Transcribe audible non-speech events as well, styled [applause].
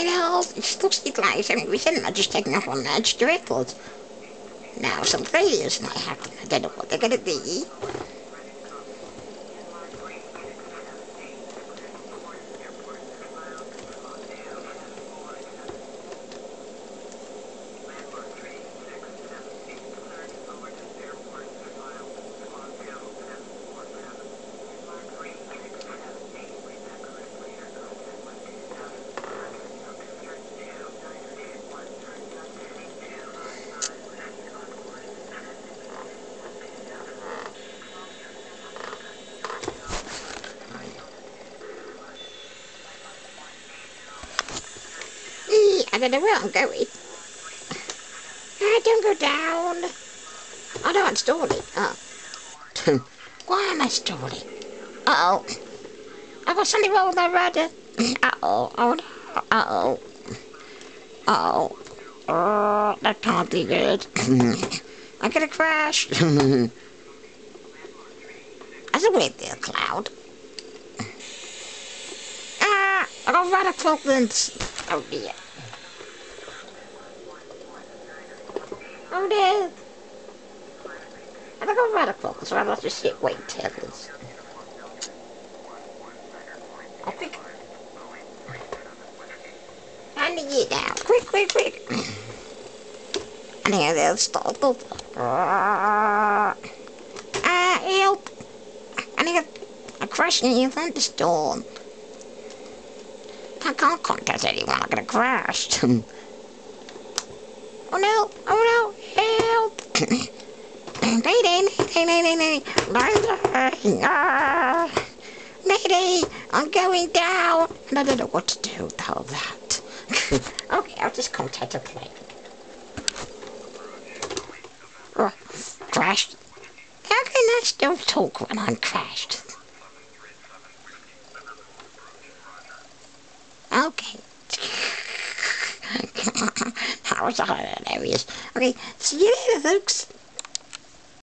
Hello, slutty guys, I'm within, I'm just taking off on records. Now, some failures might happen. I don't know what they're to be. I don't know where I'm going. I don't go down. I don't want stalling. Oh. [laughs] Why am I stalling? Uh-oh. I've got something wrong with my rudder. [clears throat] Uh-oh. Oh, no. Uh-oh. Uh-oh. Oh, that can't be good. [clears throat] I'm gonna crash. [laughs] That's a weird little cloud. Ah! I got rudder problems. Oh dear. Oh no! Have I'm got radical? So I'll have to sit wait tethers. I think. I need it now. Quick, quick, quick. [clears throat] I think they'll stop. Ah, help! I need a, a crashing in a thunderstorm. I can't contact anyone. I'm gonna crash. [laughs] oh no! Oh no! Mayday, mayday, I'm going down. And I don't know what to do with all that. okay, I'll just contact a plane. Oh, crashed. How can I still talk when I'm crashed? Okay. That was hilarious. Okay, see you later, folks.